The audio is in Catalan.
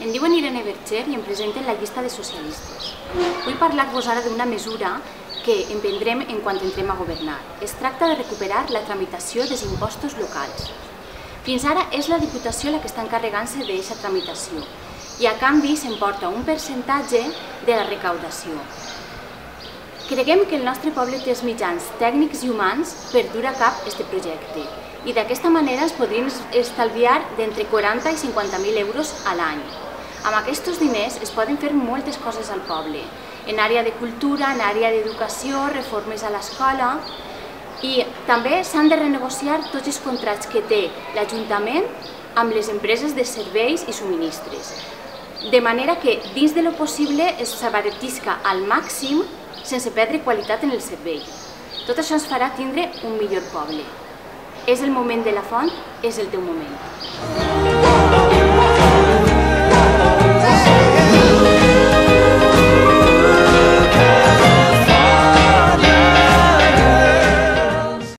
Em diuen Irene Berger i em presenten la llista de socialistes. Vull parlar-vos ara d'una mesura que emprendrem en quan entrem a governar. Es tracta de recuperar la tramitació dels impostos locals. Fins ara és la Diputació la que està encarregant-se d'aquesta tramitació i a canvi s'emporta un percentatge de la recaudació. Creguem que el nostre poble té els mitjans tècnics i humans per dur a cap aquest projecte i d'aquesta manera ens podríem estalviar d'entre 40 i 50.000 euros a l'any. Amb aquests diners es poden fer moltes coses al poble, en àrea de cultura, en àrea d'educació, reformes a l'escola i també s'han de renegociar tots els contrats que té l'Ajuntament amb les empreses de serveis i subministres, de manera que dins de lo possible es s'abaratisca al màxim sense perdre qualitat en el servei. Tot això ens farà tindre un millor poble. És el moment de la font, és el teu moment.